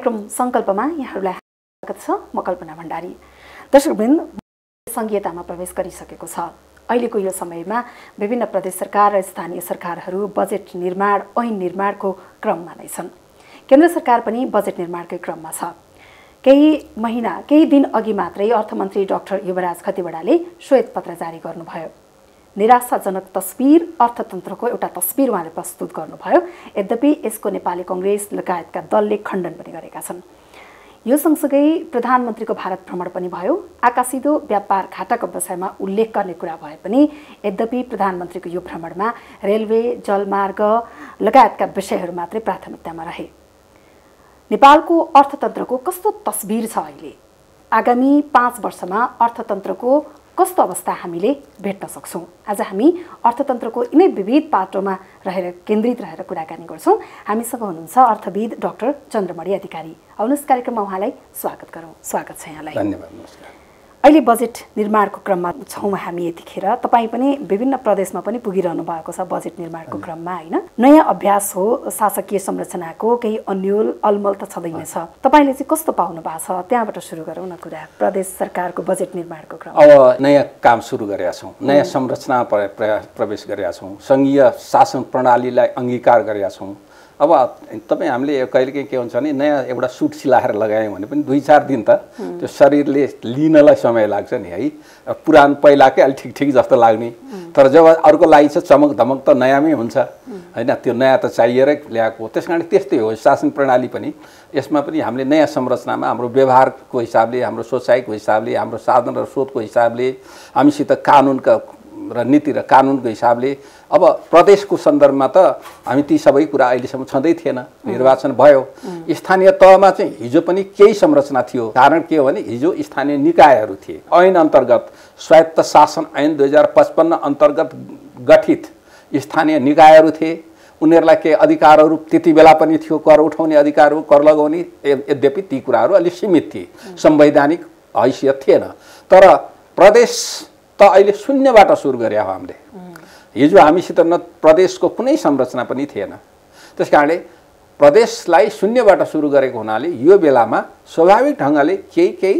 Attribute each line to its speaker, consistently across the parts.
Speaker 1: कार्यक्रम सङ्कल्पमा यहाँहरूलाई स्वागत छ। म कल्पना भण्डारी। दर्शकवृन्द सङ्घीयतामा प्रवेश गरिसकेको छ। अहिलेको यो समयमा विभिन्न प्रदेश सरकार र स्थानीय सरकारहरू बजेट निर्माण ऐन निर्माणको क्रममा नै छन्। केन्द्र सरकार पनि बजेट निर्माणकै क्रममा छ। केही महिना केही दिन अघि मात्रै अर्थमन्त्री डाक्टर युवराज खतिवडाले श्वेतपत्र जारी गर्नुभयो। निराशाजनक तस्बिर अर्थतन्त्रको एउटा तस्बिर उहाँले प्रस्तुत गर्नुभयो। यद्यपि यसको नेपाली कङ्ग्रेस लगायतका दलले खण्डन पनि गरेका छन्। यो सँगसँगै प्रधानमन्त्रीको भारत भ्रमण पनि भयो। आकाशिदो व्यापार घाटाको विषयमा उल्लेख गर्ने कुरा भए पनि यद्यपि प्रधानमन्त्रीको यो भ्रमणमा रेलवे जलमार्ग लगायतका विषयहरू मात्रै प्राथमिकतामा रहे। नेपालको अर्थतन्त्रको कस्तो तस्बिर छ अहिले? आगामी पाँच वर्षमा अर्थतन्त्रको कस्तो अवस्था हामीले भेट्न सक्छौँ? आज हामी अर्थतन्त्रको यिनै विविध पाटोमा रहेर केन्द्रित रहेर कुराकानी गर्छौँ। हामीसँग हुनुहुन्छ अर्थविद डाक्टर चन्द्रमणि अधिकारी। आउनुहोस् कार्यक्रममा उहाँलाई स्वागत गरौँ। स्वागत छ यहाँलाई।
Speaker 2: धन्यवाद नमस्कार।
Speaker 1: अहिले बजेट निर्माणको क्रममा छौँ हामी यतिखेर। तपाईँ पनि विभिन्न प्रदेशमा पनि पुगिरहनु भएको छ बजेट निर्माणको क्रममा होइन? नयाँ अभ्यास हो शासकीय संरचनाको केही अन्यल अलमल त छँदै नै छ तपाईँले चाहिँ कस्तो पाउनु भएको छ? त्यहाँबाट सुरु गरौँ न कुरा। प्रदेश सरकारको बजेट निर्माणको क्रम
Speaker 2: अब नयाँ काम सुरु गरेका छौँ। नयाँ संरचना प्र- प्र- प्रवेश गरेका छौँ। सङ्घीय शासन प्रणालीलाई अङ्गीकार गरेका छौँ। अब तपाईँ हामीले कहिलेकाहीँ के हुन्छ भने नयाँ एउटा सुट सिलाएर लगायौँ भने पनि दुई चार दिन त त्यो शरीरले लिनलाई समय लाग्छ नि है। पुरानो पहिलाकै अलिक ठिक ठिक जस्तो लाग्ने। तर जब अर्को लागि चाहिँ चमक धमक त नयाँमै हुन्छ। होइन त्यो नयाँ त चाहिएरै ल्याएको त्यस कारण त्यस्तै हो। शासन प्रणाली पनि। यसमा पनि हामीले नयाँ संरचनामा हाम्रो व्यवहारको हिसाबले हाम्रो सोचाइको हिसाबले हाम्रो साधन र स्रोतको हिसाबले हामीसित कानुनका र नीति र कानुनको हिसाबले अब प्रदेशको सन्दर्भमा त हामी ती सबै कुरा अहिलेसम्म छँदै थिएन निर्वाचन भयो। स्थानीय तहमा चाहिँ हिजो पनि केही संरचना थियो। कारण के हो भने हिजो स्थानीय निकायहरू थिए। ऐन अन्तर्गत स्वायत्त शासन ऐन दुई हजार पचपन्न अन्तर्गत गठित स्थानीय निकायहरू थिए। उनीहरूलाई केही अधिकारहरू त्यति बेला पनि थियो कर उठाउने अधिकारहरू कर लगाउने यद्यपि ती कुराहरू अलिक सीमित थिए। संवैधानिक हैसियत थिएन। तर प्रदेश त अहिले शून्यबाट सुरु गरे हो हामीले। हिजो हामीसित न प्रदेशको कुनै संरचना पनि थिएन। त्यस कारणले प्रदेशलाई शून्यबाट सुरु गरेको हुनाले यो बेलामा स्वाभाविक ढङ्गले केही केही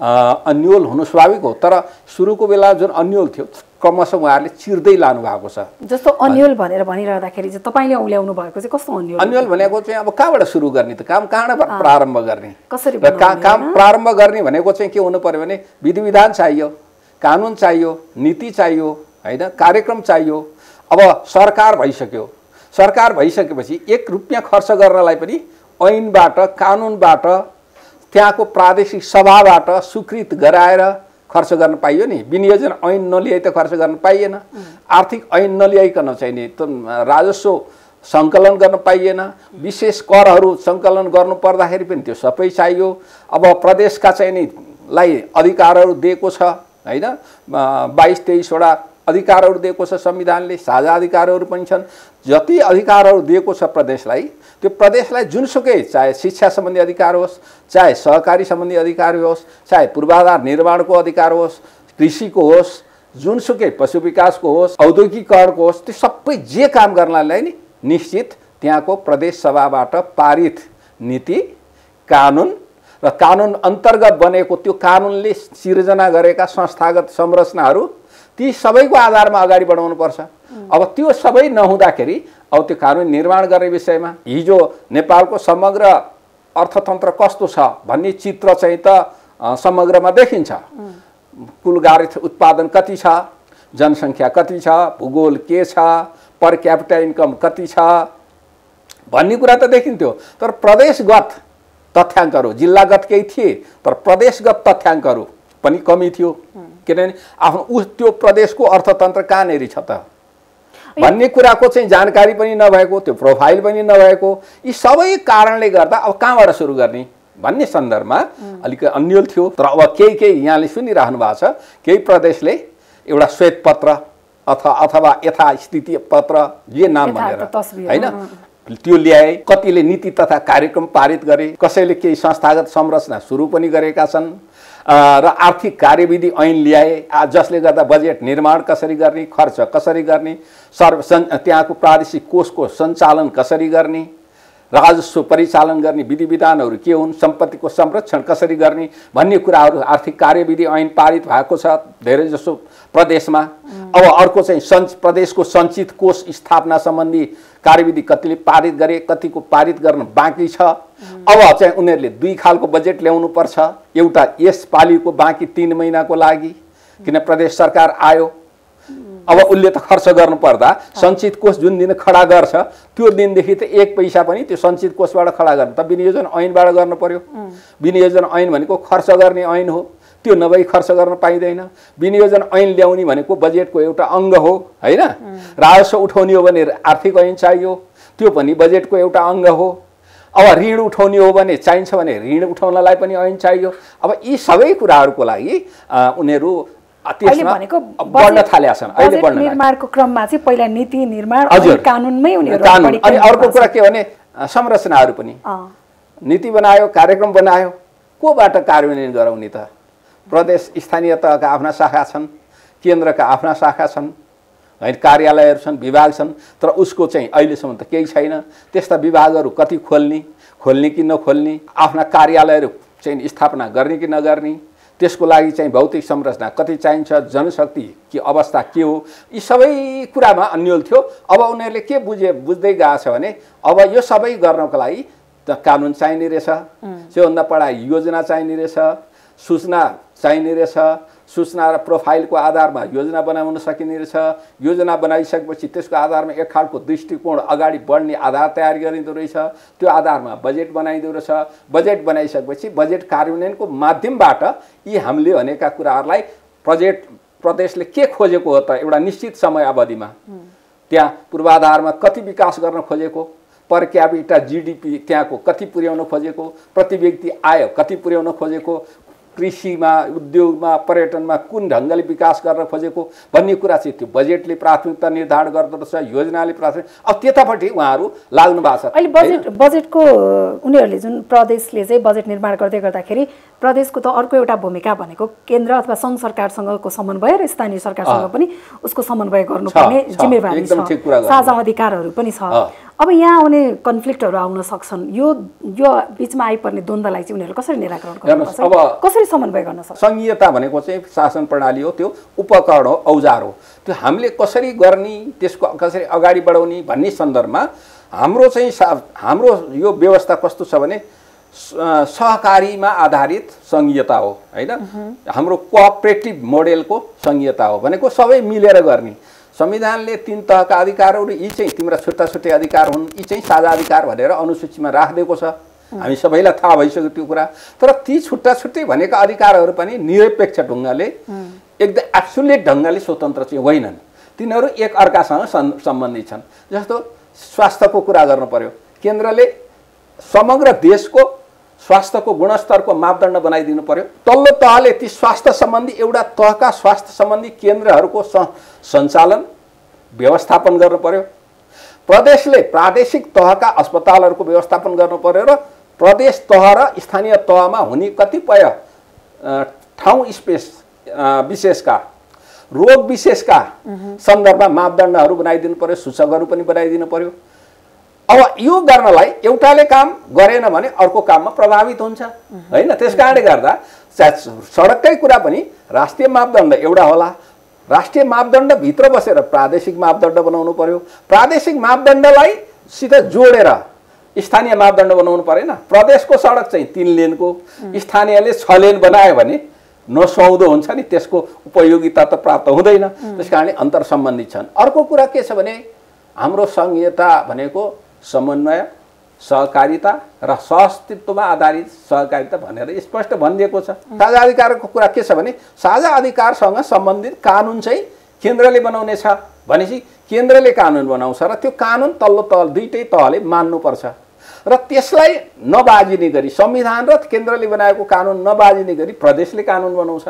Speaker 2: अन्यल हुनु स्वाभाविक हो। तर सुरुको बेला जुन अन्यल थियो क्रमशः उहाँहरूले चिर्दै लानु भएको छ।
Speaker 1: जस्तो अन्यल भनेर भनिरहँदाखेरि चाहिँ तपाईँले औल्याउनु भएको चाहिँ कस्तो अन्यल
Speaker 2: अन्यल भनेको चाहिँ अब कहाँबाट सुरु गर्ने त? काम कहाँबाट प्रारम्भ गर्ने?
Speaker 1: कसरी
Speaker 2: र का
Speaker 1: बनाउने,
Speaker 2: काम प्रारम्भ गर्ने भनेको चाहिँ के हुनु पर्यो भने विधि विधान चाहियो कानुन चाहियो नीति चाहियो होइन? कार्यक्रम चाहियो। अब सरकार भइसक्यो। सरकार भइसकेपछि एक रुपियाँ खर्च गर्नलाई पनि ऐनबाट कानुनबाट त्यहाँको प्रादेशिक सभाबाट स्वीकृत गराएर खर्च गर्न पाइयो नि। विनियोजन ऐन नलिए त खर्च गर्न पाइएन। आर्थिक ऐन नल्याइकन चाहिँ नि त राजस्व सङ्कलन गर्न पाइएन। विशेष करहरू सङ्कलन गर्नु पर्दाखेरि पनि त्यो सबै चाहियो। अब प्रदेशका चाहिँ नि लाई अधिकारहरू दिएको छ होइन? बाइस तेइसवटा अधिकारहरू दिएको छ संविधानले साझा अधिकारहरू पनि छन्। जति अधिकारहरू दिएको छ प्रदेशलाई त्यो प्रदेशलाई जुनसुकै चाहे शिक्षा सम्बन्धी अधिकार होस् चाहे सहकारी सम्बन्धी अधिकार होस् चाहे पूर्वाधार निर्माणको अधिकार होस् कृषिको होस् जुनसुकै पशु विकासको होस् औद्योगिकरणको होस् त्यो सबै जे काम गर्नलाई नि निश्चित त्यहाँको प्रदेश सभाबाट पारित नीति कानुन र कानुन अन्तर्गत बनेको त्यो कानुनले सिर्जना गरेका संस्थागत संरचनाहरू ती सबैको आधारमा अगाडि बढाउनुपर्छ अब त्यो सबै नहुँदाखेरि अब त्यो कानुन निर्माण गर्ने विषयमा हिजो नेपालको समग्र अर्थतन्त्र कस्तो छ भन्ने चित्र चाहिँ त समग्रमा देखिन्छ। कुल गारिथ उत्पादन कति छ जनसङ्ख्या कति छ भूगोल के छ पर क्यापिटा इन्कम कति छ भन्ने कुरा त देखिन्थ्यो। तर प्रदेशगत तथ्याङ्कहरू जिल्लागत केही थिए तर प्रदेशगत तथ्याङ्कहरू पनि कमी थियो। किनभने आफ्नो उस त्यो प्रदेशको अर्थतन्त्र कहाँनिर छ त? भन्ने कुराको चाहिँ जानकारी पनि नभएको त्यो प्रोफाइल पनि नभएको यी सबै कारणले गर्दा अब कहाँबाट सुरु गर्ने? भन्ने सन्दर्भमा अलिक अन्यल थियो तर अब केही केही यहाँले सुनिरहनु भएको छ केही प्रदेशले एउटा श्वेत पत्र अथवा अथवा यथास्थिति पत्र जे नाम भनेर होइन? त्यो ल्याए कतिले नीति तथा कार्यक्रम पारित गरे कसैले केही संस्थागत संरचना सुरु पनि गरेका छन् र आर्थिक कार्यविधि ऐन ल्याए जसले गर्दा बजेट निर्माण कसरी गर्ने खर्च कसरी गर्ने सर्व त्यहाँको प्रादेशिक कोषको सञ्चालन कसरी गर्ने राजस्व परिचालन गर्ने विधि विधानहरू के हुन् सम्पत्तिको संरक्षण कसरी गर्ने भन्ने कुराहरू आर्थिक कार्यविधि ऐन पारित भएको छ धेरैजसो प्रदेशमा। अब अर्को चाहिँ सञ्च प्रदेशको सञ्चित कोष स्थापना सम्बन्धी कार्यविधि कतिले पारित गरे कतिको पारित गर्न बाँकी छ। अब चाहिँ उनीहरूले दुई खालको बजेट ल्याउनु पर्छ एउटा यस पालिको बाँकी तिन महिनाको लागि। किन प्रदेश सरकार आयो? अब उसले त खर्च गर्नु पर्दा सञ्चित कोष जुन दिन खडा गर्छ त्यो दिनदेखि त एक पैसा पनि त्यो सञ्चित कोषबाट खडा गर्नु। त विनियोजन ऐनबाट गर्नु पर्यो। विनियोजन ऐन भनेको खर्च गर्ने ऐन हो। त्यो नभई खर्च गर्न पाइँदैन। विनियोजन ऐन ल्याउने भनेको बजेटको एउटा अङ्ग हो होइन? राजस्व उठाउने हो भने आर्थिक ऐन चाहियो। त्यो पनि बजेटको एउटा अङ्ग हो। अब ऋण उठाउने हो भने चाहिन्छ भने ऋण उठाउनलाई पनि ऐन चाहियो। अब यी सबै कुराहरूको लागि उनीहरू
Speaker 1: निर्माणको क्रममा चाहिँ पहिला नीति निर्माण कानुनमै उनीहरू
Speaker 2: अनि अर्को कुरा के भने संरचनाहरू पनि। नीति बनायो कार्यक्रम बनायो कोबाट कार्यान्वयन गराउने त? प्रदेश स्थानीय तहका आफ्ना शाखा छन्? केन्द्रका आफ्ना शाखा छन्? होइन कार्यालयहरू छन् विभाग छन् तर उसको चाहिँ अहिलेसम्म त केही छैन। त्यस्ता विभागहरू कति खोल्ने खोल्ने कि नखोल्ने आफ्ना कार्यालयहरू चाहिँ स्थापना गर्ने कि नगर्ने? त्यसको लागि चाहिँ भौतिक संरचना कति चाहिन्छ जनशक्ति के अवस्था के हो यी सबै कुरामा अन्यल थियो। अब उनीहरूले के बुझे बुझ्दै गएको छ भने अब यो सबै गर्नको लागि त कानुन चाहिने रहेछ। त्योभन्दा पढाइ योजना चाहिने रहेछ। सूचना चाहिने रहेछ। सूचना र प्रोफाइलको आधारमा योजना बनाउन सकिने रहेछ योजना बनाइसकेपछि त्यसको आधारमा एक खालको दृष्टिकोण अगाडि बढ्ने आधार तयार गरिँदो रहेछ। त्यो आधारमा बजेट बनाइँदो रहेछ। बजेट बनाइसकेपछि बजेट कार्यान्वयनको माध्यमबाट यी हामीले भनेका कुराहरूलाई बजेट प्रदेशले के खोजेको हो त एउटा निश्चित समय अवधिमा। त्यहाँ पूर्वाधारमा कति विकास गर्न खोजेको? पर क्यापिटा जिडिपी त्यहाँको कति पुर्याउन खोजेको? प्रति व्यक्ति आय कति पुर्याउन खोजेको? कृषिमा उद्योगमा पर्यटनमा कुन ढङ्गले विकास गर्न खोजेको भन्ने कुरा चाहिँ त्यो बजेटले प्राथमिकता निर्धारण गर्दो रहेछ योजनाले प्राथमिक अब त्यतापट्टि उहाँहरू लाग्नु भएको छ।
Speaker 1: अहिले बजेट बजेटको उनीहरूले जुन प्रदेशले चाहिँ बजेट निर्माण गर्दै गर्दाखेरि प्रदेशको त अर्को एउटा भूमिका भनेको केन्द्र अथवा सङ्घ सरकारसँगको समन्वय र स्थानीय सरकारसँग पनि उसको समन्वय गर्नुपर्ने जिम्मेवारी छ। साझा अधिकारहरू पनि छ। अब यहाँ आउने कन्फ्लिक्टहरू आउन सक्छन्। यो यो बिचमा आइपर्ने द्वन्द्वलाई चाहिँ उनीहरू कसरी निराकरण गर्नुपर्छ
Speaker 2: अब-
Speaker 1: कसरी समन्वय गर्न सक्छ
Speaker 2: सङ्घीयता भनेको चाहिँ शासन प्रणाली हो त्यो उपकरण हो औजार हो। त्यो हामीले कसरी गर्ने त्यसको कसरी अगाडि बढाउने भन्ने सन्दर्भमा हाम्रो चाहिँ हाम्रो यो व्यवस्था कस्तो छ भने सहकारीमा आधारित सङ्घीयता हो होइन? हाम्रो कोअपरेटिभ मोडेलको सङ्घीयता हो भनेको सबै मिलेर गर्ने। संविधानले तिन तहका अधिकारहरू यी चाहिँ तिम्रा छुट्टा छुट्टै अधिकार हुन्। यी चाहिँ साझा अधिकार भनेर अनुसूचीमा राखिदिएको छ। हामी सबैलाई थाहा भइसक्यो त्यो कुरा। तर ती छुट्टा छुट्टै भनेका अधिकारहरू पनि निरपेक्ष ढङ्गले एकदम एब्सुलेट ढङ्गले स्वतन्त्र चाहिँ होइनन्। तिनीहरू एक अर्कासँग सम्बन्धित छन्। जस्तो स्वास्थ्यको कुरा गर्नु पर्यो। केन्द्रले समग्र देशको स्वास्थ्यको गुणस्तरको मापदण्ड बनाइदिनु पर्यो। तल्लो तहले ती स्वास्थ्य सम्बन्धी एउटा तहका स्वास्थ्य सम्बन्धी केन्द्रहरूको स- सञ्चालन व्यवस्थापन गर्नु पर्यो। प्रदेशले प्रादेशिक तहका अस्पतालहरूको व्यवस्थापन गर्नु पर्यो र प्रदेश तह र स्थानीय तहमा हुने कतिपय ठाउँ स्पेस विशेषका रोग विशेषका सन्दर्भमा मापदण्डहरू बनाइदिनु पर्यो सूचकहरू पनि बनाइदिनु पर्यो। अब यो गर्नलाई एउटाले काम गरेन भने अर्को काममा प्रभावित हुन्छ। होइन? त्यस कारणले गर्दा सडककै कुरा पनि राष्ट्रिय मापदण्ड एउटा होला। राष्ट्रिय मापदण्डभित्र बसेर प्रादेशिक मापदण्ड बनाउनु पर्यो। प्रादेशिक मापदण्डलाई सित जोडेर स्थानीय मापदण्ड बनाउनु परेन। प्रदेशको सडक चाहिँ तिन लेनको स्थानीयले छ लेन बनायो भने नसुहाउँदो हुन्छ नि त्यसको उपयोगिता त प्राप्त हुँदैन। त्यस कारणले अन्तर सम्बन्धित छन्। अर्को कुरा के छ भने हाम्रो सङ्घीयता भनेको समन्वय सहकारिता र सहअस्तित्वमा आधारित सहकारिता भनेर स्पष्ट भनिदिएको छ। साझा अधिकारको कुरा के छ भने साझा अधिकारसँग सम्बन्धित कानुन चाहिँ केन्द्रले बनाउने छ भनेपछि केन्द्रले कानुन बनाउँछ र त्यो कानुन तल्लो तल दुइटै तहले मान्नुपर्छ। र त्यसलाई नबाजिने गरी संविधान र केन्द्रले बनाएको कानुन नबाजिने गरी प्रदेशले कानुन बनाउँछ।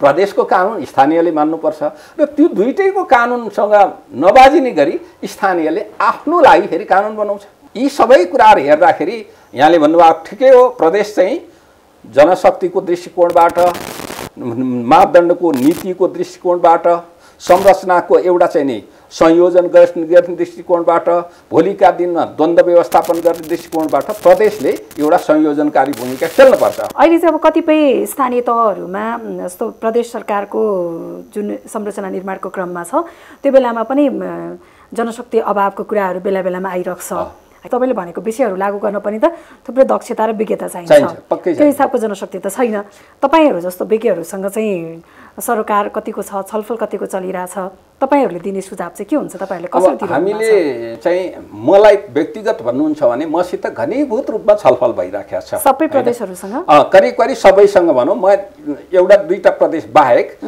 Speaker 2: प्रदेशको कानुन स्थानीयले मान्नुपर्छ र त्यो दुइटैको कानुनसँग नबाजिने गरी स्थानीयले आफ्नो लागि फेरि कानुन बनाउँछ। यी सबै कुराहरू हेर्दाखेरि यहाँले भन्नुभएको ठिकै हो प्रदेश चाहिँ जनशक्तिको दृष्टिकोणबाट मापदण्डको नीतिको दृष्टिकोणबाट संरचनाको एउटा चाहिँ नि संयोजन गर्ने दृष्टिकोणबाट भोलिका दिनमा द्वन्द्व व्यवस्थापन गर्ने दृष्टिकोणबाट प्रदेशले एउटा संयोजनकारी भूमिका खेल्नुपर्छ।
Speaker 1: अहिले चाहिँ अब कतिपय स्थानीय तहहरूमा जस्तो प्रदेश सरकारको जुन संरचना निर्माणको क्रममा छ त्यो बेलामा पनि जनशक्ति अभावको कुराहरू बेला बेलामा आइरहेको छ तपाईँले भनेको विषयहरू लागू गर्न पनि त थुप्रै दक्षता र विज्ञता चाहिन्छ। त्यो हिसाबको जनशक्ति त छैन। तपाईँहरू जस्तो विज्ञहरूसँग चाहिँ सरोकार कतिको छ छलफल कतिको चलिरहेछ तपाईँहरूले दिने सुझाव चाहिँ के हुन्छ तपाईँहरूले कसरी
Speaker 2: हामीले चाहिँ मलाई व्यक्तिगत भन्नुहुन्छ भने मसित घनीभूत रूपमा छलफल भइराखेको छ।
Speaker 1: सबै प्रदेशहरूसँग?
Speaker 2: करिब करिब सबैसँग भनौँ। म एउटा दुईवटा प्रदेश बाहेक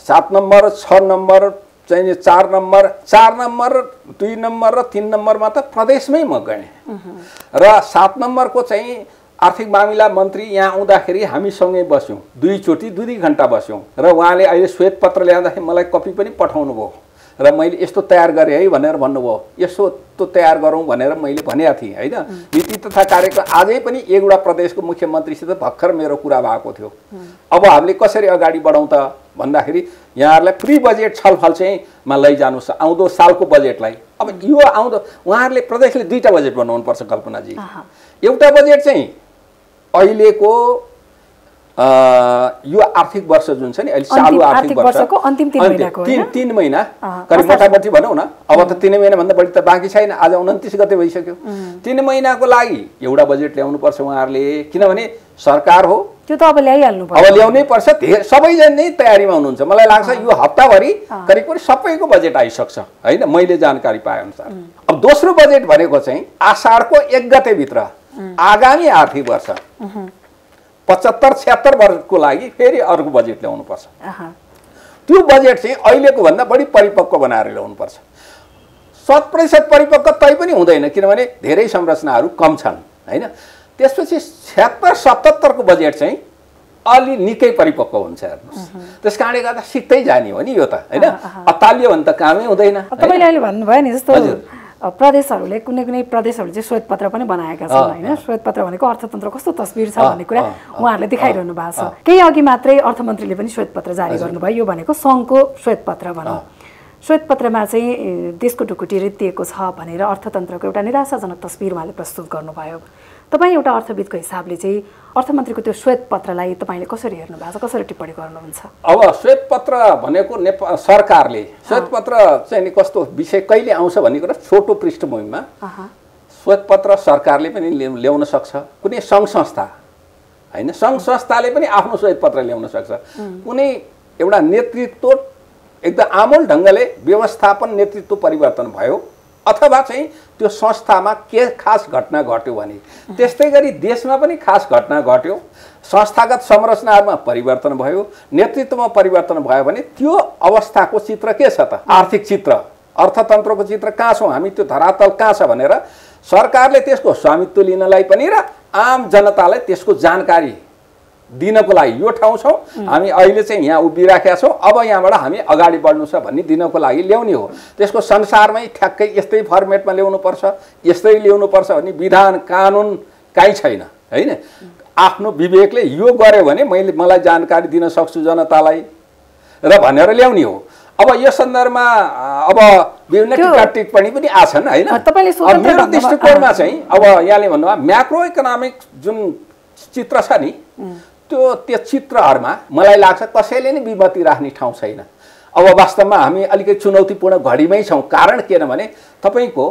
Speaker 2: सात नम्बर छ नम्बर चाहिँ चार नम्बर चार नम्बर दुई नम्बर र तिन नम्बरमा त प्रदेशमै म गएँ। र सात नम्बरको चाहिँ आर्थिक मामिला मन्त्री यहाँ आउँदाखेरि हामीसँगै बस्यौँ। दुईचोटि दुई दुई घन्टा बस्यौँ। र उहाँले अहिले श्वेत पत्र ल्याउँदाखेरि मलाई कपी पनि पठाउनु भयो र मैले यस्तो तयार गरेँ है भनेर भन्नुभयो। यसो त्यो तयार गरौँ भनेर मैले भनेको थिएँ होइन? नीति तथा कार्यक्रम आजै पनि एकवटा प्रदेशको मुख्यमन्त्रीसित भर्खर मेरो कुरा भएको थियो। अब हामीले कसरी अगाडि बढाउँ त भन्दाखेरि यहाँहरूलाई प्री बजेट छलफल चाहिँ मा लैजानुहोस् आउँदो सालको बजेटलाई। अब यो आउँदो उहाँहरूले प्रदेशले दुईवटा बजेट बनाउनुपर्छ कल्पनाजी। एउटा बजेट चाहिँ अहिलेको यो आर्थिक वर्ष जुन छ नि अहिले चालु आर्थिक
Speaker 1: आर्थिक
Speaker 2: वर्ष।
Speaker 1: वर्षको अन्तिम तिन
Speaker 2: तिन महिना। करिब मोटामोटी भनौँ न अब त तिन महिनाभन्दा बढी त बाँकी छैन आज उन्तिस गते भइसक्यो। तिन महिनाको लागि एउटा बजेट ल्याउनुपर्छ उहाँहरूले किनभने सरकार हो।
Speaker 1: त्यो त अब ल्याइहाल्नु
Speaker 2: अब ल्याउनै पर्छ धेरै सबैजना नै तयारीमा हुनुहुन्छ। मलाई लाग्छ यो हप्ताभरि करिब करिब सबैको बजेट आइसक्छ होइन? मैले जानकारी पाए अनुसार। अब दोस्रो बजेट भनेको चाहिँ आषाढको एक गतेभित्र आगामी आर्थिक वर्ष। पचहत्तर छ्यात्तर वर्षको लागि फेरि अर्को बजेट ल्याउनुपर्छ। त्यो बजेट चाहिँ अहिलेको भन्दा बढी परिपक्व बनाएर ल्याउनुपर्छ। शत प्रतिशत परिपक्व तै पनि हुँदैन किनभने धेरै संरचनाहरू कम छन् होइन? त्यसपछि छ्यात्तर सतहत्तरको बजेट चाहिँ अलि निकै परिपक्व हुन्छ हेर्नुहोस्। त्यस कारणले गर्दा सिक्दै जाने हो नि यो त होइन? अतालियो भने त कामै हुँदैन
Speaker 1: तपाईँले अहिले भन्नुभयो नि जस्तो प्रदेशहरूले कुनै कुनै प्रदेशहरूले चाहिँ श्वेत पत्र पनि बनाएका छन् होइन? श्वेत पत्र भनेको अर्थतन्त्र कस्तो तस्बिर छ भन्ने कुरा उहाँहरूले देखाइरहनु भएको छ। केही अघि मात्रै अर्थमन्त्रीले पनि श्वेत पत्र जारी गर्नुभयो। यो भनेको सङ्घको श्वेत पत्र भनौँ। श्वेत पत्रमा चाहिँ देशको ढुकुटी रित्तिएको छ भनेर अर्थतन्त्रको एउटा निराशाजनक तस्बिर उहाँले प्रस्तुत गर्नुभयो। तपाईँ एउटा अर्थविदको हिसाबले चाहिँ अर्थमन्त्रीको त्यो श्वेत पत्रलाई तपाईँले कसरी हेर्नु भएको छ? कसरी टिप्पणी गर्नुहुन्छ?
Speaker 2: अब श्वेत पत्र भनेको नेपाल सरकारले श्वेत पत्र चाहिँ नि कस्तो विषय कहिले आउँछ भन्ने कुरा छोटो पृष्ठभूमिमा। श्वेत पत्र सरकारले पनि ल्याउ- ल्याउन सक्छ। कुनै सङ्घ संस्था होइन? सङ्घ संस्थाले पनि आफ्नो श्वेत पत्र ल्याउन सक्छ। कुनै एउटा नेतृत्व एकदम आमूल ढङ्गले व्यवस्थापन नेतृत्व परिवर्तन भयो। अथवा चाहिँ त्यो संस्थामा के खास घटना घट्यो भने त्यस्तै गरी देशमा पनि खास घटना घट्यो। संस्थागत संरचनाहरूमा परिवर्तन भयो नेतृत्वमा परिवर्तन भयो भने त्यो अवस्थाको चित्र के छ त? आर्थिक चित्र। अर्थतन्त्रको चित्र कहाँ छौँ हामी? त्यो धरातल कहाँ छ भनेर सरकारले त्यसको स्वामित्व लिनलाई पनि र आम जनतालाई त्यसको जानकारी दिनको लागि यो ठाउँ छौँ। हामी अहिले चाहिँ यहाँ उभिराखेका छौँ। अब यहाँबाट हामी अगाडि बढ्नु छ भन्ने दिनको लागि ल्याउने हो। त्यसको संसारमै ठ्याक्कै यस्तै फर्मेटमा ल्याउनुपर्छ यस्तै ल्याउनुपर्छ भन्ने विधान कानुन काहीँ छैन होइन? आफ्नो विवेकले यो गर्यो भने मैले मलाई जानकारी दिन सक्छु जनतालाई र भनेर ल्याउने हो। अब यो सन्दर्भमा अब विभिन्न टिका टिप्पणी पनि आछन् होइन? मेरो दृष्टिकोणमा। चाहिँ अब यहाँले भन्नुभयो म्याक्रो इकोनोमिक जुन चित्र छ नि त्यो त्यो चित्रहरूमा मलाई लाग्छ कसैले नै विमति राख्ने ठाउँ छैन। अब वास्तवमा हामी अलिकति चुनौतीपूर्ण घडीमै छौँ। कारण किनभने तपाईँको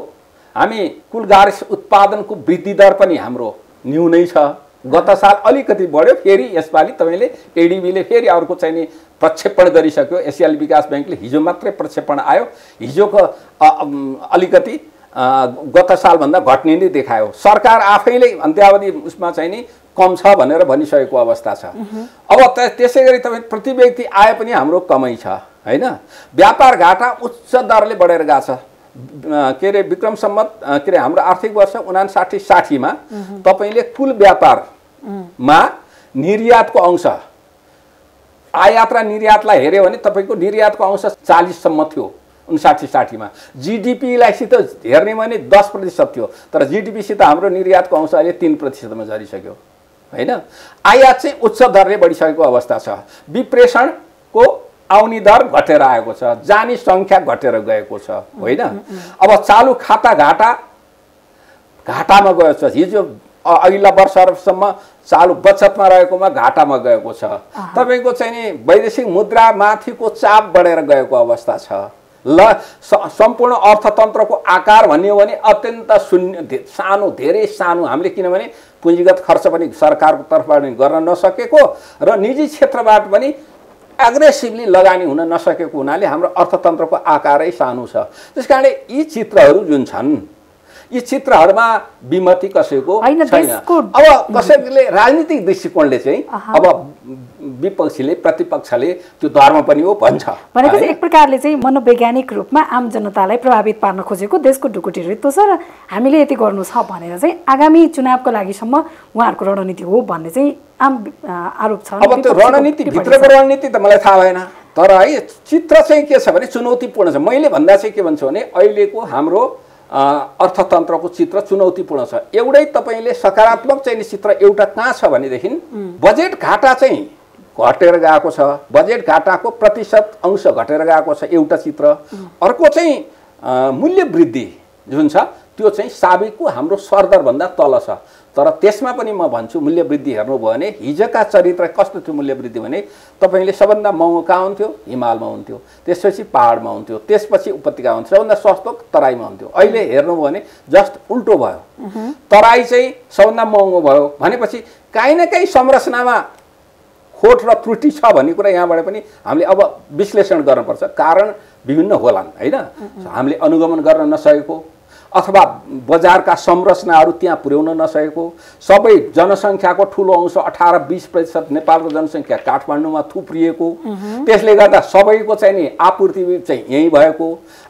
Speaker 2: हामी कुल गार्स उत्पादनको वृद्धि दर पनि हाम्रो न्यूनै छ। गत साल अलिकति बढ्यो फेरि यसपालि तपाईँले एडिबीले फेरि अर्को चाहिँ नि प्रक्षेपण गरिसक्यो। एसियाली विकास ब्याङ्कले हिजो मात्रै प्रक्षेपण आयो। हिजोको अलिकति गत सालभन्दा घट्ने नै देखायो। सरकार आफैले अन्त्यावधि उसमा चाहिँ नि कम छ भनेर भनिसकेको अवस्था छ। अब त त्यसै गरी तपाईँ प्रति व्यक्ति आए पनि हाम्रो कमै छ होइन? व्यापार घाटा उच्च दरले बढेर गएको छ। के अरे विक्रम सम्मत के अरे हाम्रो आर्थिक वर्ष उनासाठी साठीमा तपाईँले कुल व्यापारमा निर्यातको अंश आयात र निर्यातलाई हेऱ्यो भने तपाईँको निर्यातको अंश चालिससम्म थियो उन्साठी साठीमा। जिडिपीलाई सित हेर्ने भने दस प्रतिशत थियो तर जिडिपीसित हाम्रो निर्यातको अंश अहिले तिन प्रतिशतमा झरिसक्यो। होइन? आयात चाहिँ उच्च दरले बढिसकेको अवस्था छ। विप्रेषणको आउने दर घटेर आएको छ। जाने सङ्ख्या घटेर गएको छ। होइन? अब चालु खाता घाटा घाटामा गएको छ। हिजो अघिल्ला वर्षहरूसम्म चालु बचतमा रहेकोमा घाटामा गएको छ। तपाईँको चाहिँ नि वैदेशिक मुद्रा माथिको चाप बढेर गएको अवस्था छ। ल सम्पूर्ण अर्थतन्त्रको आकार भन्ने हो भने अत्यन्त शून्य सानो धेरै सानो। हामीले किनभने पुँजीगत खर्च पनि सरकारको तर्फबाट पनि गर्न नसकेको र निजी क्षेत्रबाट पनि एग्रेसिभली लगानी हुन नसकेको हुनाले हाम्रो अर्थतन्त्रको आकारै सानो छ। त्यस कारणले यी चित्रहरू जुन छन् यी चित्रहरूमा विमति कसैको छैन। अब कसैले राजनीतिक दृष्टिकोणले चाहिँ अब विपक्षीले प्रतिपक्षले त्यो धर्म पनि हो भन्छ।
Speaker 1: भनेपछि? एक प्रकारले चाहिँ मनोवैज्ञानिक रूपमा आम जनतालाई प्रभावित पार्न खोजेको देशको ढुकुटी रित्तो छ र हामीले यति गर्नु छ भनेर चाहिँ आगामी चुनावको लागिसम्म उहाँहरूको रणनीति हो भन्ने चाहिँ आम आरोप छ।
Speaker 2: अब त्यो
Speaker 1: विपक्षीको
Speaker 2: रणनीति त मलाई थाहा भएन। तर है चित्र चाहिँ के छ भने चुनौतीपूर्ण छ। मैले भन्दा चाहिँ के भन्छु भने अहिलेको हाम्रो अर्थतन्त्रको चित्र चुनौतीपूर्ण छ। एउटै तपाईँले सकारात्मक चाहिँ चित्र एउटा कहाँ छ भनेदेखि बजेट घाटा चाहिँ घटेर गएको छ। बजेट घाटाको प्रतिशत अंश घटेर गएको छ एउटा चित्र। अर्को चाहिँ मूल्य वृद्धि जुन छ त्यो चाहिँ साबिकको हाम्रो सरदरभन्दा तल छ। तर त्यसमा पनि म भन्छु मूल्य वृद्धि हेर्नुभयो भने हिजोका चरित्र कस्तो थियो मूल्य वृद्धि भने तपाईँले सबभन्दा महँगो कहाँ हुन्थ्यो? हिमालमा हुन्थ्यो। त्यसपछि पाहाडमा हुन्थ्यो। त्यसपछि उपत्यका हुन्थ्यो। सबभन्दा सस्तो तराईमा हुन्थ्यो। अहिले हेर्नुभयो भने जस्ट उल्टो भयो। तराई चाहिँ सबभन्दा महँगो भयो। भनेपछि काहीँ न काहीँ संरचनामा खोट र त्रुटि छ भन्ने कुरा यहाँबाट पनि हामीले अब विश्लेषण गर्नुपर्छ। कारण विभिन्न होलान् होइन? हामीले अनुगमन गर्न नसकेको। अथवा बजारका संरचनाहरू त्यहाँ पुर्याउन नसकेको सबै जनसङ्ख्याको ठुलो अंश अठार बिस प्रतिशत नेपालको जनसङ्ख्या काठमाडौँमा थुप्रिएको। त्यसले गर्दा सबैको चाहिँ नि आपूर्ति चाहिँ यहीँ भएको।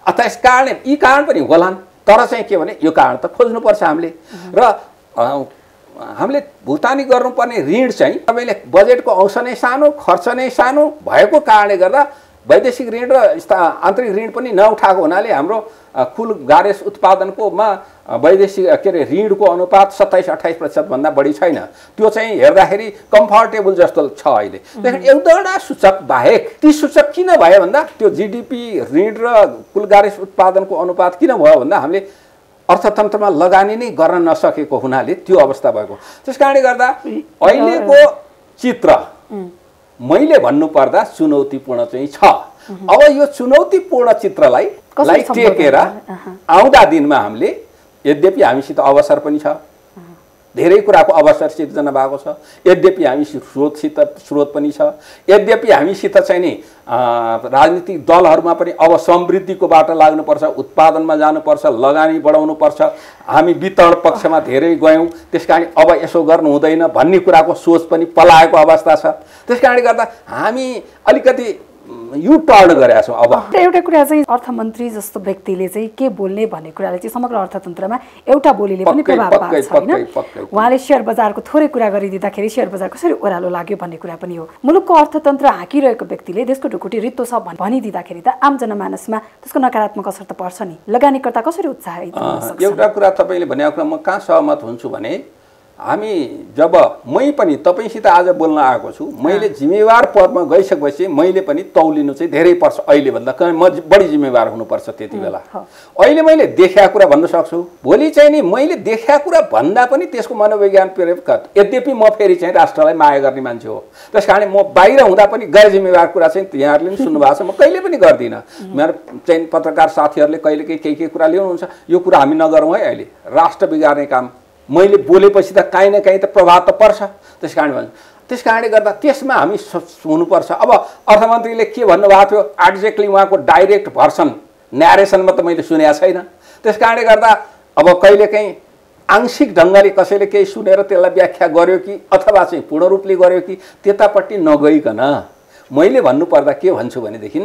Speaker 2: त्यस कारण यी कारण पनि होलान्। तर चाहिँ के भने यो कारण त खोज्नुपर्छ हामीले। र हामीले भुक्तानी गर्नुपर्ने ऋण चाहिँ तपाईँले बजेटको अंश नै सानो खर्च नै सानो भएको कारणले गर्दा वैदेशिक ऋण र यस्ता आन्तरिक ऋण पनि नउठाएको हुनाले हाम्रो कुल गारेस उत्पादनकोमा वैदेशिक के अरे ऋणको अनुपात सत्ताइस अठाइस प्रतिशतभन्दा बढी छैन। त्यो चाहिँ हेर्दाखेरि कम्फर्टेबल जस्तो छ अहिले। त्यसरी एउटा सूचक बाहेक ती सूचक किन भयो भन्दा त्यो जिडिपी ऋण र कुल गारेस उत्पादनको अनुपात किन भयो भन्दा हामीले अर्थतन्त्रमा लगानी नै गर्न नसकेको हुनाले त्यो अवस्था भएको। त्यस कारणले गर्दा अहिलेको चित्र मैले भन्नुपर्दा चुनौतीपूर्ण चाहिँ छ। अब यो चुनौतीपूर्ण चित्रलाई टेकेर। आउँदा दिनमा हामीले यद्यपि हामीसित अवसर पनि छ। धेरै कुराको अवसर सिर्जना भएको छ। यद्यपि हामी स्रोतसित स्रोत पनि छ। यद्यपि हामीसित चाहिँ नि राजनीतिक दलहरूमा पनि अब समृद्धिको बाटो लाग्नुपर्छ उत्पादनमा जानुपर्छ लगानी बढाउनुपर्छ। हामी वितरण पक्षमा धेरै गयौँ। त्यस कारण अब यसो गर्नु हुँदैन भन्ने कुराको सोच पनि पलाएको अवस्था छ। त्यस कारणले गर्दा हामी अलिकति यु टर्न गरेका छौँ अब।
Speaker 1: एउटा कुरा चाहिँ अर्थमन्त्री जस्तो व्यक्तिले चाहिँ के बोल्ने भन्ने कुराले चाहिँ समग्र अर्थतन्त्रमा एउटा बोलीले पनि प्रभाव पार्छ होइन। उहाँले सेयर बजारको थोरै कुरा गरिदिँदाखेरि सेयर बजार कसरी ओह्रालो लाग्यो भन्ने कुरा पनि हो। मुलुकको अर्थतन्त्र हाँकिरहेको व्यक्तिले देशको ढुकुटी रित्तो छ भन्- भनिदिँदाखेरि त आम जनमानसमा त्यसको नकारात्मक असर त पर्छ नि। लगानीकर्ता कसरी उत्साहित
Speaker 2: एउटा कुरा तपाईँले भनेको कुरा म कहाँ सहमत हुन्छु भने हामी जब मै पनि तपाईँसित आज बोल्न आएको छु मैले जिम्मेवार पदमा गइसकेपछि मैले पनि तौलिनु चाहिँ धेरै पर्छ अहिलेभन्दा म बढी जिम्मेवार हुनुपर्छ त्यति बेला। अहिले मैले देखाएको कुरा भन्न सक्छु। भोलि चाहिँ नि मैले देखाएको कुरा भन्दा पनि त्यसको मनोविज्ञान प्रेरक यद्यपि म फेरि चाहिँ राष्ट्रलाई माया गर्ने मान्छे हो। त्यस कारण म बाहिर हुँदा पनि गैर जिम्मेवार कुरा चाहिँ यहाँहरूले पनि सुन्नुभएको छ। म कहिले पनि गर्दिनँ। मेरो चाहिँ पत्रकार साथीहरूले कहिले केही केही केही कुरा ल्याउनुहुन्छ यो कुरा हामी नगरौँ है अहिले। राष्ट्र बिगार्ने काम मैले बोलेपछि त काहीँ न काहीँ त प्रभाव त पर्छ। त्यस कारण भन्छु। त्यस कारणले गर्दा त्यसमा हामी हुनुपर्छ। अब अर्थमन्त्रीले के भन्नुभएको थियो? एक्ज्याक्टली उहाँको डाइरेक्ट भर्सन न्यारेसनमा त मैले सुनेको छैन। त्यस कारणले गर्दा अब कहिलेकाहीँ आंशिक ढङ्गले कसैले केही सुनेर त्यसलाई व्याख्या गर्यो कि अथवा चाहिँ पूर्ण रूपले गर्यो कि त्यतापट्टि नगइकन मैले भन्नुपर्दा के भन्छु भनेदेखि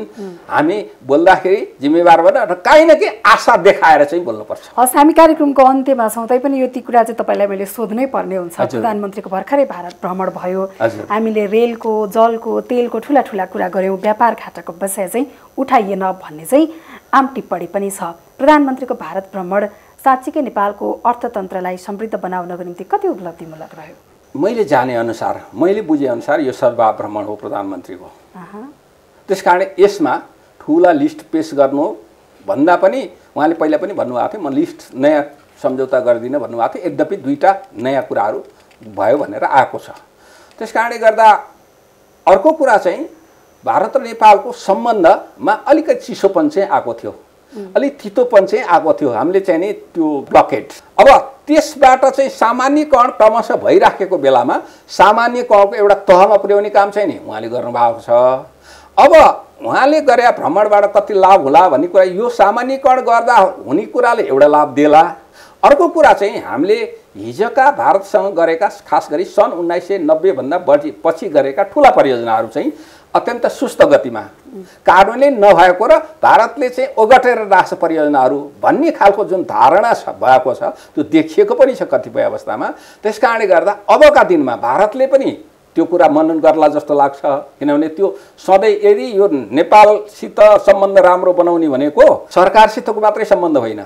Speaker 2: हामी बोल्दाखेरि जिम्मेवार भएर र काहीँ न केही आशा देखाएर चाहिँ बोल्नुपर्छ।
Speaker 1: हस् हामी कार्यक्रमको अन्त्यमा छौँ तैपनि यो ती कुरा चाहिँ तपाईँलाई मैले सोध्नै पर्ने हुन्छ। प्रधानमन्त्रीको भर्खरै भारत भ्रमण भयो। हामीले रेलको जलको तेलको ठुला ठुला कुरा गऱ्यौँ व्यापार घाटाको विषय चाहिँ उठाइएन भन्ने चाहिँ आम टिप्पणी पनि छ। प्रधानमन्त्रीको भारत भ्रमण साँच्चीकै नेपालको अर्थतन्त्रलाई समृद्ध बनाउनको निम्ति कति उपलब्धिमूलक रह्यो?
Speaker 2: मैले जाने अनुसार मैले बुझे अनुसार यो सद्भाव भ्रमण हो प्रधानमन्त्रीको। त्यस कारण यसमा ठुला लिस्ट पेस गर्नु भन्दा पनि उहाँले पहिला पनि भन्नुभएको थियो म लिस्ट नयाँ सम्झौता गरिदिनँ भन्नुभएको थियो। यद्यपि दुईवटा नयाँ कुराहरू भयो भनेर आएको छ। त्यस कारणले गर्दा अर्को कुरा चाहिँ भारत र नेपालको सम्बन्धमा अलिकति चिसोपन चाहिँ आएको थियो। अलिक तितोपन चाहिँ आएको थियो। हामीले चाहिँ नि त्यो ब्लकेट। अब त्यसबाट चाहिँ सामान्यकरण क्रमशः भइराखेको बेलामा सामान्यकरणको एउटा तहमा पुर्याउने काम चाहिँ नि उहाँले गर्नुभएको छ। अब उहाँले गरे भ्रमणबाट कति लाभ होला भन्ने कुरा यो सामान्यकरण गर्दा हुने कुराले एउटा लाभ देला। अर्को कुरा चाहिँ हामीले हिजोका भारतसँग गरेका खास गरी सन् उन्नाइस सय नब्बेभन्दा बढी पछि गरेका ठुला परियोजनाहरू चाहिँ अत्यन्त सुस्त गतिमा। कार्यान्वयन नभएको र भारतले चाहिँ ओगटेर राख्छ परियोजनाहरू भन्ने खालको जुन धारणा छ भएको छ त्यो देखिएको पनि छ कतिपय अवस्थामा। त्यस कारणले गर्दा अबका दिनमा भारतले पनि त्यो कुरा मनन गर्ला जस्तो लाग्छ। किनभने त्यो सधैँ यदि यो नेपालसित सम्बन्ध राम्रो बनाउने भनेको सरकारसितको मात्रै सम्बन्ध होइन।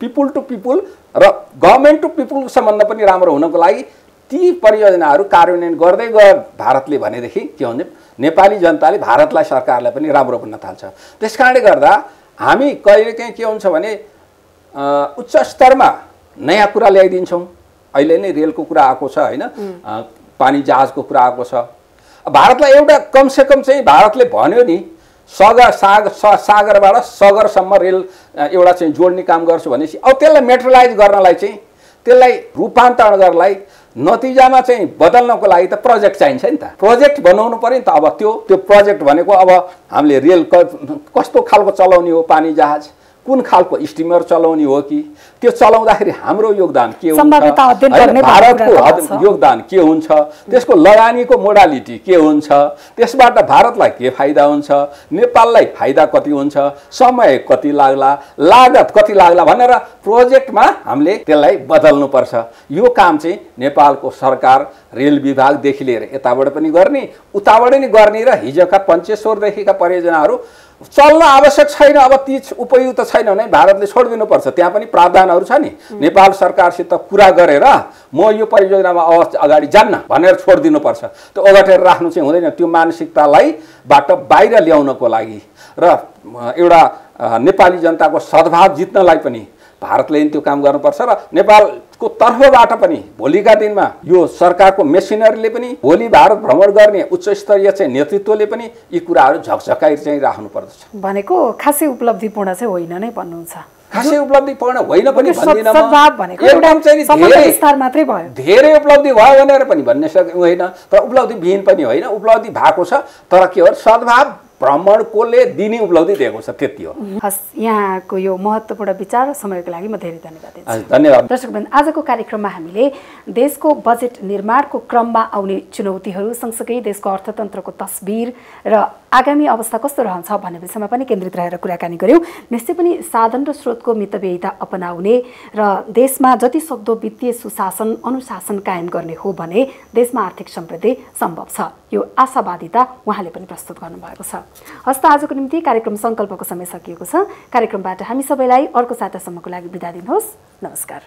Speaker 2: पिपुल टु पिपुल र गभर्मेन्ट टु पिपुलको सम्बन्ध पनि राम्रो हुनको लागि ती परियोजनाहरू कार्यान्वयन गर्दै गयो भारतले भनेदेखि के हुन्छ नेपाली जनताले भारतलाई सरकारलाई पनि राम्रो भन्न थाल्छ। त्यस कारणले गर्दा हामी कहिलेकाहीँ के हुन्छ भने उच्च स्तरमा नयाँ कुरा ल्याइदिन्छौँ। अहिले नै रेलको कुरा आएको छ होइन? पानी जहाजको कुरा आएको छ। भारतलाई एउटा कमसेकम चाहिँ भारतले भन्यो नि सगर साग सागरबाट सगरसम्म रेल एउटा चाहिँ जोड्ने काम गर्छु भनेपछि अब त्यसलाई मेट्रलाइज गर्नलाई चाहिँ त्यसलाई रूपान्तरण गर्नलाई नतिजामा चाहिँ बदल्नको लागि त प्रोजेक्ट चाहिन्छ नि त। प्रोजेक्ट बनाउनु पऱ्यो नि त अब त्यो त्यो प्रोजेक्ट भनेको अब हामीले रेल कस्तो खालको चलाउने हो पानी जहाज? कुन खालको स्टिमर चलाउने हो कि? त्यो चलाउँदाखेरि हाम्रो योगदान के हुन्छ? भारतको योगदान के हुन्छ? त्यसको लगानीको मोडालिटी के हुन्छ? त्यसबाट भारतलाई के फाइदा हुन्छ? नेपाललाई फाइदा कति हुन्छ? समय कति लाग्ला? लागत कति लाग्ला? भनेर प्रोजेक्टमा हामीले त्यसलाई बदल्नुपर्छ। यो काम चाहिँ नेपालको सरकार रेल विभागदेखि लिएर यताबाट पनि गर्ने उताबाट नि गर्ने र हिजोका पञ्चेश्वरदेखिका परियोजनाहरू चल्न आवश्यक छैन अब ती उपयुक्त छैन भने भारतले छोडिदिनुपर्छ। त्यहाँ पनि प्रावधानहरू छ नि। नेपाल सरकारसित कुरा गरेर म यो परियोजनामा अवस्था अगाडि जान्न भनेर छोडिदिनुपर्छ। त्यो ओगटेर राख्नु चाहिँ हुँदैन। त्यो मानसिकतालाई बाट बाहिर ल्याउनको लागि र एउटा नेपाली जनताको सद्भाव जित्नलाई पनि भारतले त्यो काम गर्नुपर्छ र नेपालको तर्फबाट पनि भोलिका दिनमा यो सरकारको मेसिनरीले पनि भोलि भारत भ्रमण गर्ने उच्च स्तरीय चाहिँ नेतृत्वले पनि यी कुराहरू झकझकाइ चाहिँ राख्नु पर्दछ
Speaker 1: भनेको खासै उपलब्धिपूर्ण चाहिँ होइन नै भन्नुहुन्छ।
Speaker 2: खासै उपलब्धिपूर्ण होइन पनि
Speaker 1: धेरै
Speaker 2: उपलब्धि भयो भनेर पनि भन्ने होइन तर उपलब्धिविहीन पनि होइन उपलब्धि भएको छ तर के हो सद्भाव भ्रमणकोले दिने उपलब्धि दिएको छ त्यति हो।
Speaker 1: हस् यहाँको यो महत्त्वपूर्ण विचार र समयको लागि म धेरै धन्यवाद
Speaker 2: दिन्छु। धन्यवाद।
Speaker 1: दर्शकबिन आजको कार्यक्रममा हामीले देशको बजेट निर्माणको क्रममा आउने चुनौतीहरू सँगसँगै देशको अर्थतन्त्रको तस्बिर र आगामी अवस्था कस्तो रहन्छ भन्ने विषयमा पनि केन्द्रित रहेर कुराकानी गऱ्यौँ निश्चय पनि साधन र स्रोतको मितव्ययिता अपनाउने र देशमा जति सक्दो वित्तीय सुशासन अनुशासन कायम गर्ने हो भने देशमा आर्थिक समृद्धि सम्भव छ। यो आशावादिता उहाँले पनि प्रस्तुत गर्नुभएको छ। हस्त आजको निम्ति कार्यक्रम सङ्कल्पको समय सकिएको छ कार्यक्रमबाट हामी सबैलाई अर्को सातासम्मको लागि बिदा दिनुहोस् नमस्कार